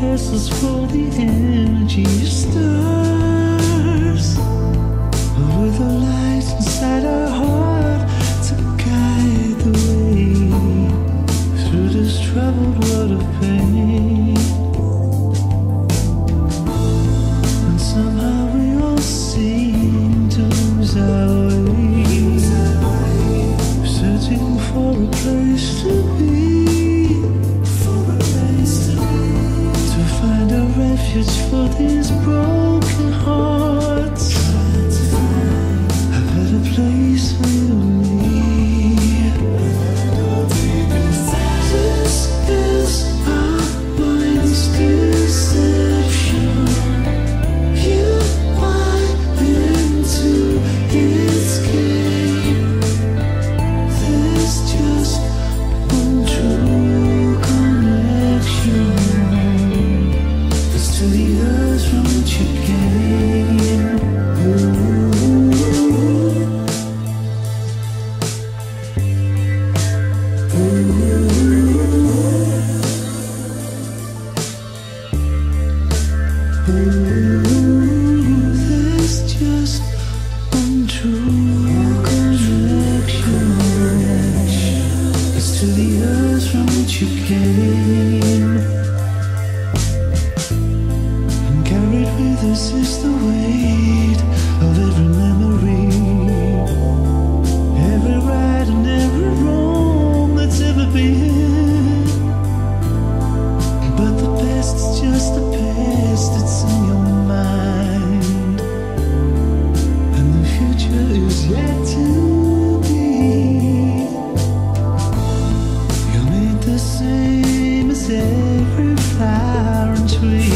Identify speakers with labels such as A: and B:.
A: passes for the energy star. refuge for these broken hearts. the earth from which you came. And carried with us is the weight of every memory. sour sweet.